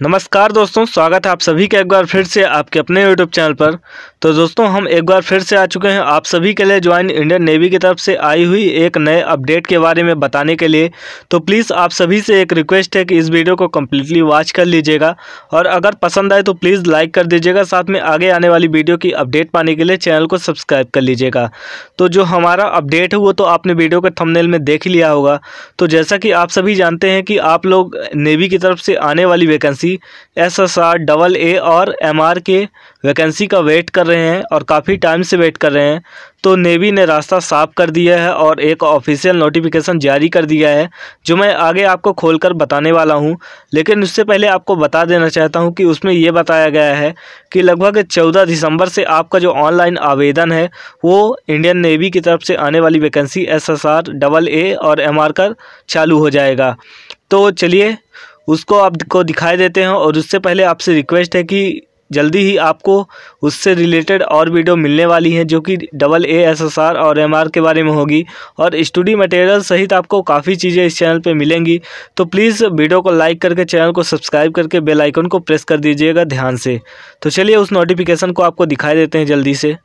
नमस्कार दोस्तों, स्वागत है आप सभी का एक बार फिर से आपके अपने यूट्यूब चैनल पर। तो दोस्तों, हम एक बार फिर से आ चुके हैं आप सभी के लिए ज्वाइन इंडियन नेवी की तरफ़ से आई हुई एक नए अपडेट के बारे में बताने के लिए। तो प्लीज़ आप सभी से एक रिक्वेस्ट है कि इस वीडियो को कम्प्लीटली वॉच कर लीजिएगा। और अगर पसंद आए तो प्लीज़ लाइक कर दीजिएगा। साथ में आगे आने वाली वीडियो की अपडेट पाने के लिए चैनल को सब्सक्राइब कर लीजिएगा। तो जो हमारा अपडेट है, वो तो आपने वीडियो के थमनेल में देख लिया होगा। तो जैसा कि आप सभी जानते हैं कि आप लोग नेवी की तरफ़ से आने वाली vacancy S S R double A और एम आर के वैकेंसी का वेट कर रहे हैं और काफ़ी टाइम से वेट कर रहे हैं। तो नेवी ने रास्ता साफ़ कर दिया है और एक ऑफिशियल नोटिफिकेशन जारी कर दिया है, जो मैं आगे आपको खोलकर बताने वाला हूँ। लेकिन उससे पहले आपको बता देना चाहता हूँ कि उसमें ये बताया गया है कि लगभग चौदह दिसंबर से आपका जो ऑनलाइन आवेदन है, वो इंडियन नेवी की तरफ़ से आने वाली vacancy S S R double A और एम आर का चालू हो जाएगा। तो चलिए उसको आपको दिखाई देते हैं और उससे पहले आपसे रिक्वेस्ट है कि जल्दी ही आपको उससे रिलेटेड और वीडियो मिलने वाली हैं जो कि double A S S R और एम आर के बारे में होगी। और स्टडी मटेरियल सहित आपको काफ़ी चीज़ें इस चैनल पे मिलेंगी। तो प्लीज़ वीडियो को लाइक करके चैनल को सब्सक्राइब करके बेल आइकन को प्रेस कर दीजिएगा ध्यान से। तो चलिए उस नोटिफिकेशन को आपको दिखाई देते हैं जल्दी से।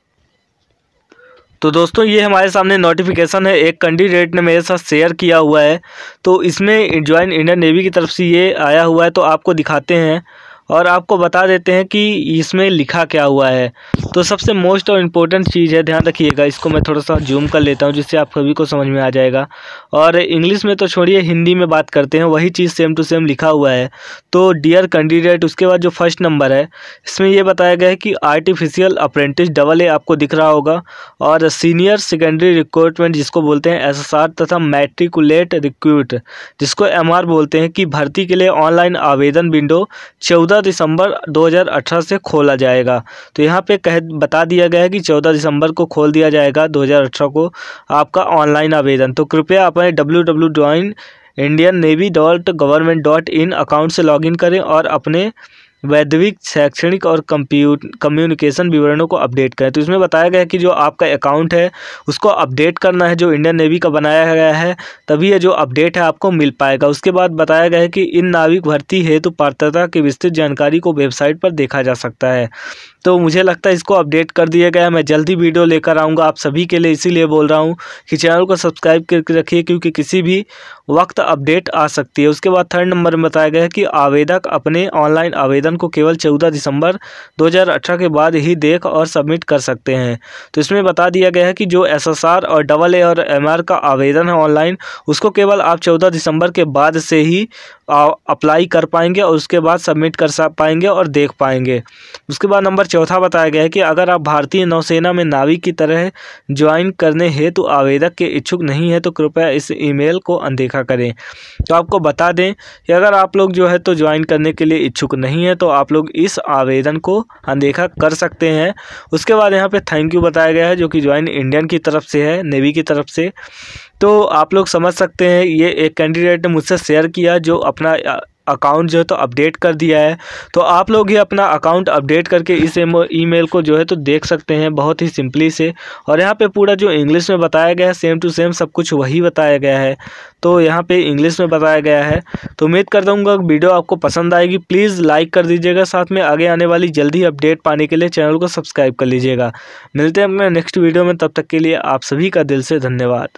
तो दोस्तों, ये हमारे सामने नोटिफिकेशन है। एक कैंडिडेट ने मेरे साथ शेयर किया हुआ है। तो इसमें ज्वाइन इंडियन नेवी की तरफ़ से ये आया हुआ है। तो आपको दिखाते हैं। और आपको बता देते हैं कि इसमें लिखा क्या हुआ है। तो सबसे मोस्ट और इम्पोर्टेंट चीज़ है, ध्यान रखिएगा, इसको मैं थोड़ा सा जूम कर लेता हूँ, जिससे आप सभी को समझ में आ जाएगा। और इंग्लिश में तो छोड़िए, हिंदी में बात करते हैं, वही चीज़ सेम टू सेम लिखा हुआ है। तो डियर कैंडिडेट उसके बाद जो फ़र्स्ट नंबर है, इसमें यह बताया गया है कि आर्टिफिशियल अप्रेंटिस डबल ए आपको दिख रहा होगा। और सीनियर सेकेंडरी रिक्रूटमेंट जिसको बोलते हैं एसएसआर तथा मैट्रिकुलेट रिक्रूट जिसको एमआर बोलते हैं कि भर्ती के लिए ऑनलाइन आवेदन विंडो चौदह चौदह दिसंबर 2018 से खोला जाएगा। तो यहाँ पे कह, बता दिया गया है कि 14 दिसंबर को खोल दिया जाएगा 2018 को आपका ऑनलाइन आवेदन। तो कृपया अपने W W dot join Indian Navy dot government dot in account से लॉगिन करें और अपने वैधविक शैक्षणिक और कंप्यूट कम्युनिकेशन विवरणों को अपडेट करें। तो इसमें बताया गया है कि जो आपका अकाउंट है, उसको अपडेट करना है, जो इंडियन नेवी का बनाया गया है, तभी यह जो अपडेट है आपको मिल पाएगा। उसके बाद बताया गया है कि इन नाविक भर्ती हेतु पात्रता की विस्तृत जानकारी को वेबसाइट पर देखा जा सकता है। तो मुझे लगता है इसको अपडेट कर दिया गया मैं जल्दी वीडियो लेकर आऊँगा। आप सभी के लिए इसीलिए बोल रहा हूँ कि चैनल को सब्सक्राइब करके रखिए, क्योंकि किसी भी वक्त अपडेट आ सकती है। उसके बाद थर्ड नंबर में बताया गया है कि आवेदक अपने ऑनलाइन आवेदन को केवल चौदह दिसंबर दो हज़ार अठारह के बाद ही देख और सबमिट कर सकते हैं। तो इसमें बता दिया गया है कि जो एसएसआर और डबल ए और एमआर का आवेदन है ऑनलाइन, उसको केवल आप चौदह दिसंबर के बाद से ही अप्लाई कर पाएँगे और उसके बाद सबमिट कर पाएँगे और देख पाएँगे। उसके बाद नंबर चौथा बताया गया है कि अगर आप भारतीय नौसेना में नाविक की तरह ज्वाइन करने हेतु आवेदक के इच्छुक नहीं है तो कृपया इस ईमेल को अनदेखा करें। तो आपको बता दें कि अगर आप लोग जो है तो ज्वाइन करने के लिए इच्छुक नहीं है तो आप लोग इस आवेदन को अनदेखा कर सकते हैं। उसके बाद यहाँ पर थैंक यू बताया गया है, जो कि ज्वाइन इंडियन की तरफ़ से है नेवी की तरफ़ से। तो आप लोग समझ सकते हैं, ये एक कैंडिडेट ने मुझसे शेयर किया, जो अपना अकाउंट जो है तो अपडेट कर दिया है। तो आप लोग ही अपना अकाउंट अपडेट करके इस ईमेल को जो है तो देख सकते हैं बहुत ही सिंपली से। और यहाँ पे पूरा जो इंग्लिश में बताया गया है सेम टू सेम सब कुछ वही बताया गया है। तो यहाँ पे इंग्लिश में बताया गया है। तो उम्मीद कर दूँगा वीडियो आपको पसंद आएगी प्लीज़ लाइक कर दीजिएगा। साथ में आगे आने वाली जल्दी अपडेट पाने के लिए चैनल को सब्सक्राइब कर लीजिएगा। मिलते हैं अपने नेक्स्ट वीडियो में, तब तक के लिए आप सभी का दिल से धन्यवाद।